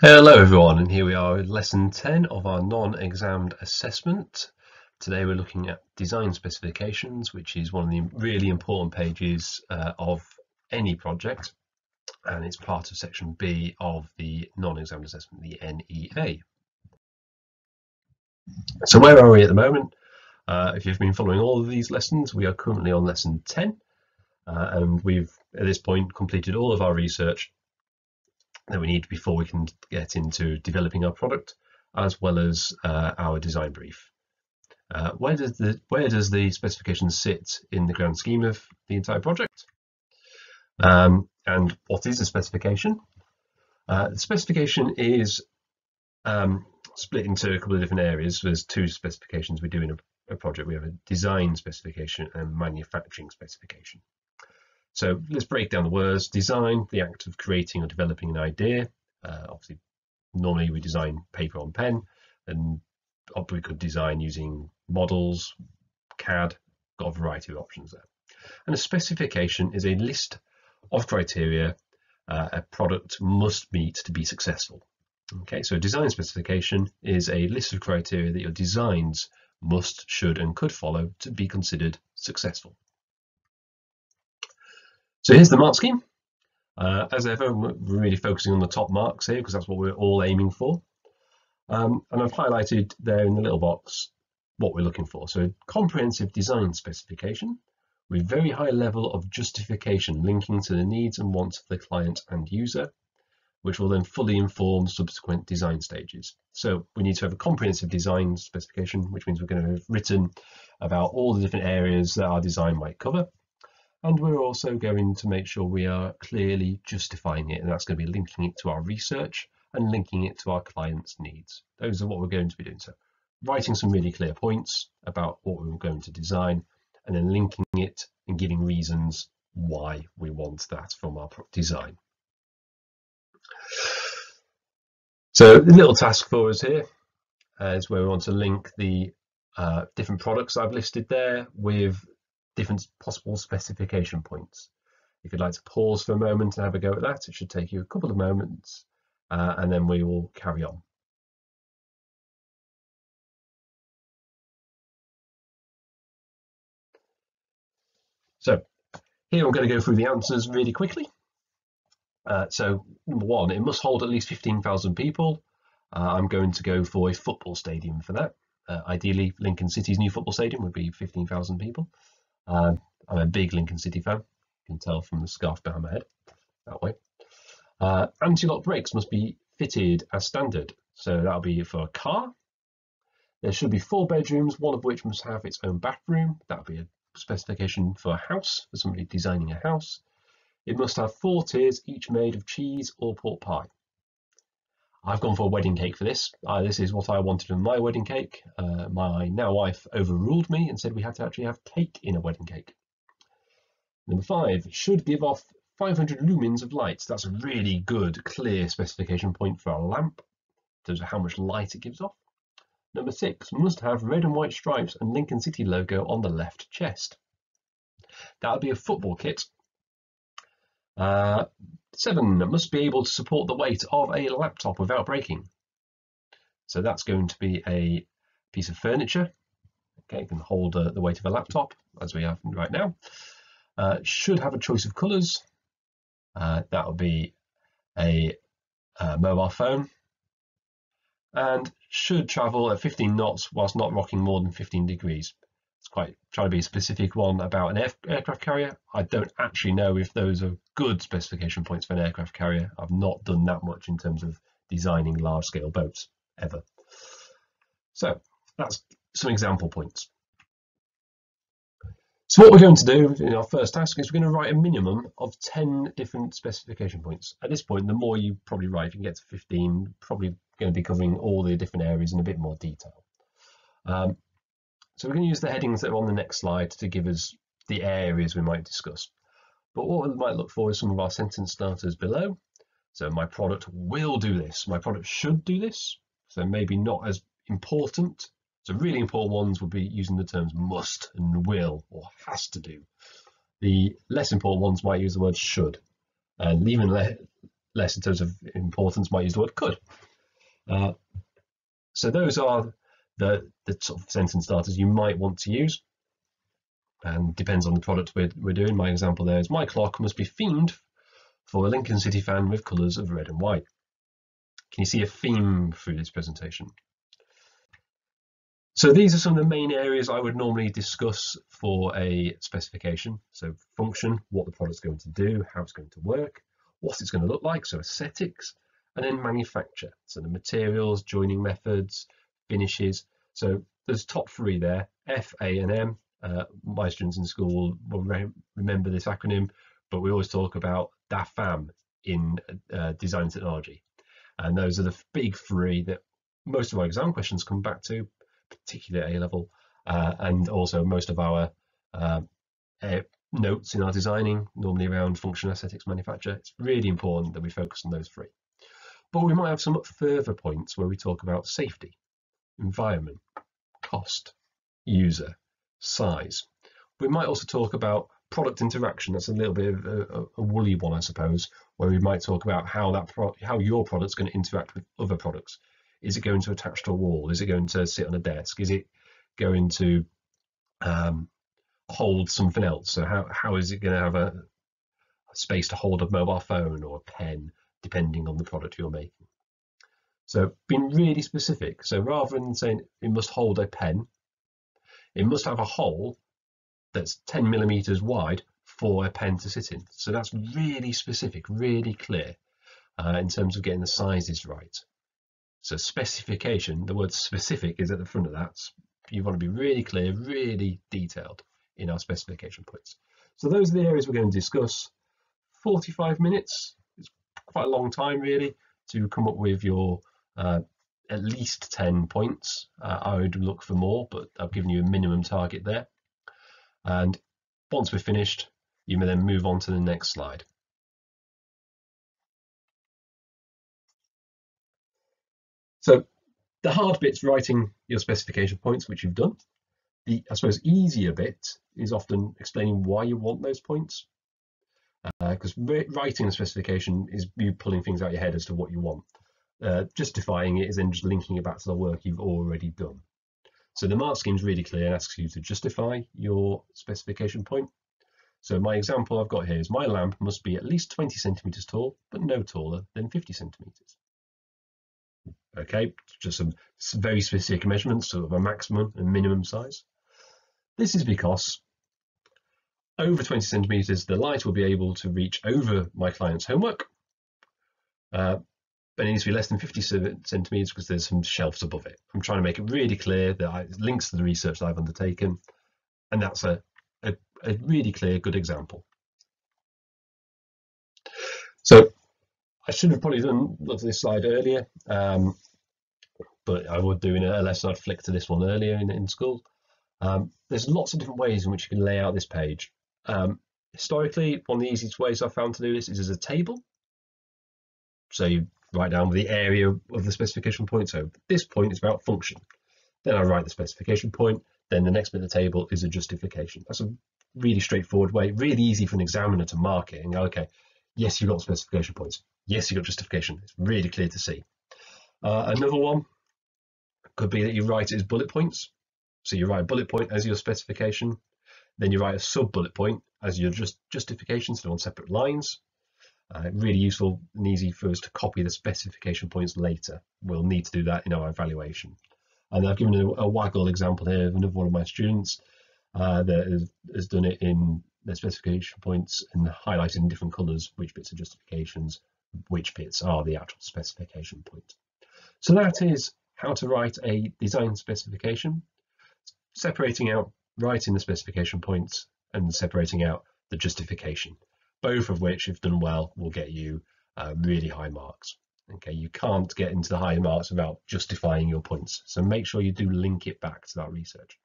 Hello everyone and here we are with lesson 10 of our non-examined assessment. Today we're looking at design specifications which is one of the really important pages uh, of any project and it's part of section B of the non-examined assessment, the NEA. So where are we at the moment? Uh, if you've been following all of these lessons we are currently on lesson 10 uh, and we've at this point completed all of our research that we need before we can get into developing our product as well as uh, our design brief. Uh, where does the where does the specification sit in the grand scheme of the entire project? Um, and what is a specification? Uh, the specification is um, split into a couple of different areas. There's two specifications we do in a, a project. We have a design specification and manufacturing specification. So let's break down the words. Design, the act of creating or developing an idea. Uh, obviously, normally we design paper on pen, and we could design using models, CAD, got a variety of options there. And a specification is a list of criteria uh, a product must meet to be successful. Okay, so a design specification is a list of criteria that your designs must, should, and could follow to be considered successful. So here's the mark scheme. Uh, as ever, we're really focusing on the top marks here because that's what we're all aiming for. Um, and I've highlighted there in the little box what we're looking for. So comprehensive design specification with very high level of justification linking to the needs and wants of the client and user, which will then fully inform subsequent design stages. So we need to have a comprehensive design specification, which means we're going to have written about all the different areas that our design might cover and we're also going to make sure we are clearly justifying it, and that's going to be linking it to our research and linking it to our clients' needs. Those are what we're going to be doing. So writing some really clear points about what we're going to design, and then linking it and giving reasons why we want that from our design. So the little task for us here is where we want to link the uh, different products I've listed there with different possible specification points. If you'd like to pause for a moment and have a go at that, it should take you a couple of moments uh, and then we will carry on. So here I'm going to go through the answers really quickly. Uh, so number one, it must hold at least 15,000 people. Uh, I'm going to go for a football stadium for that. Uh, ideally, Lincoln City's new football stadium would be 15,000 people. Um, I'm a big Lincoln City fan. You can tell from the scarf behind my head that way. Uh, Anti-lock brakes must be fitted as standard. So that'll be for a car. There should be four bedrooms, one of which must have its own bathroom. That'll be a specification for a house, for somebody designing a house. It must have four tiers, each made of cheese or pork pie. I've gone for a wedding cake for this. Uh, this is what I wanted in my wedding cake. Uh, my now wife overruled me and said we had to actually have cake in a wedding cake. Number five, should give off 500 lumens of light. That's a really good, clear specification point for a lamp in terms of how much light it gives off. Number six, must have red and white stripes and Lincoln City logo on the left chest. That would be a football kit. Uh, Seven, must be able to support the weight of a laptop without breaking. So that's going to be a piece of furniture. Okay, can hold uh, the weight of a laptop as we have right now. Uh, should have a choice of colours. Uh, that will be a, a uh, mobile phone. And should travel at 15 knots whilst not rocking more than 15 degrees quite trying to be a specific one about an air, aircraft carrier. I don't actually know if those are good specification points for an aircraft carrier. I've not done that much in terms of designing large scale boats ever. So that's some example points. So what we're going to do in our first task is we're going to write a minimum of 10 different specification points. At this point, the more you probably write, if you can get to 15, probably going to be covering all the different areas in a bit more detail. Um, so we're going to use the headings that are on the next slide to give us the areas we might discuss. But what we might look for is some of our sentence starters below. So my product will do this. My product should do this. So maybe not as important. So really important ones would be using the terms must and will or has to do. The less important ones might use the word should and leaving less in terms of importance might use the word could. Uh, so those are the, the sort of sentence starters you might want to use and depends on the product we're, we're doing. My example there is my clock must be themed for a Lincoln City fan with colours of red and white. Can you see a theme through this presentation? So these are some of the main areas I would normally discuss for a specification. So function, what the product's going to do, how it's going to work, what it's going to look like, so aesthetics, and then manufacture. So the materials, joining methods, finishes. So there's top three there, F, A, and M. Uh, my students in school will re remember this acronym, but we always talk about DAFAM in uh, design technology. And those are the big three that most of our exam questions come back to, particularly A level, uh, and also most of our uh, notes in our designing, normally around function aesthetics manufacture. It's really important that we focus on those three. But we might have some further points where we talk about safety, environment, cost, user, size. We might also talk about product interaction. That's a little bit of a, a woolly one, I suppose, where we might talk about how that how your product's going to interact with other products. Is it going to attach to a wall? Is it going to sit on a desk? Is it going to um, hold something else? So how, how is it going to have a, a space to hold a mobile phone or a pen, depending on the product you're making? So being really specific. So rather than saying it must hold a pen, it must have a hole that's 10 millimeters wide for a pen to sit in. So that's really specific, really clear uh, in terms of getting the sizes right. So specification, the word specific is at the front of that. You want to be really clear, really detailed in our specification points. So those are the areas we're going to discuss. 45 minutes is quite a long time really to come up with your uh, at least 10 points. Uh, I would look for more, but I've given you a minimum target there. And once we're finished, you may then move on to the next slide. So the hard bit's writing your specification points, which you've done. The, I suppose, easier bit is often explaining why you want those points. Because uh, writing a specification is you pulling things out your head as to what you want. Uh, justifying it is then just linking it back to the work you've already done. So the mark scheme is really clear and asks you to justify your specification point. So my example I've got here is my lamp must be at least 20 centimeters tall, but no taller than 50 centimeters. Okay, just some very specific measurements sort of a maximum and minimum size. This is because over 20 centimeters, the light will be able to reach over my client's homework, uh, but it needs to be less than 50 centimeters because there's some shelves above it. I'm trying to make it really clear that it links to the research that I've undertaken, and that's a, a, a really clear, good example. So I should have probably done this slide earlier, um, but I would do in a lesson I'd flick to this one earlier in, in school. Um, there's lots of different ways in which you can lay out this page. Um, historically, one of the easiest ways I've found to do this is as a table. So you write down the area of the specification point. So this point is about function. Then I write the specification point. Then the next bit of the table is a justification. That's a really straightforward way, really easy for an examiner to mark it and go, okay, yes, you've got specification points. Yes, you've got justification. It's really clear to see. Uh, another one could be that you write it as bullet points. So you write a bullet point as your specification. Then you write a sub bullet point as your just justification, so on separate lines. Uh, really useful and easy for us to copy the specification points later. We'll need to do that in our evaluation. And I've given a, a WAGOLL example here of another one of my students uh, that has, has, done it in their specification points and highlighted in different colours which bits are justifications, which bits are the actual specification point. So that is how to write a design specification, separating out writing the specification points and separating out the justification both of which, if done well, will get you uh, really high marks. Okay, you can't get into the high marks without justifying your points. So make sure you do link it back to that research.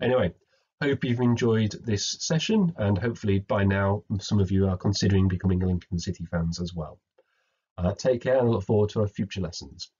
Anyway, hope you've enjoyed this session and hopefully by now some of you are considering becoming Lincoln City fans as well. Uh, take care and look forward to our future lessons.